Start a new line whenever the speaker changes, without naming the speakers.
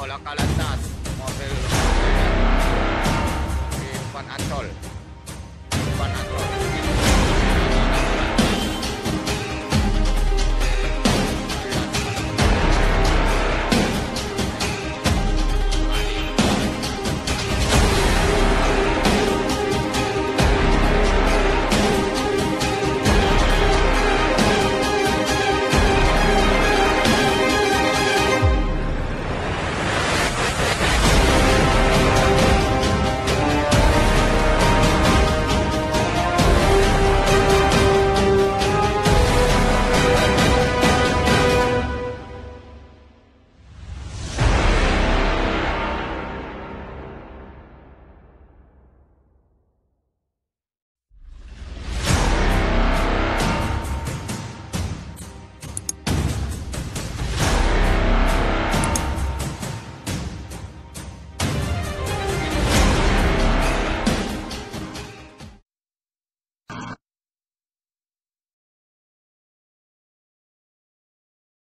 Colócalas, móvil.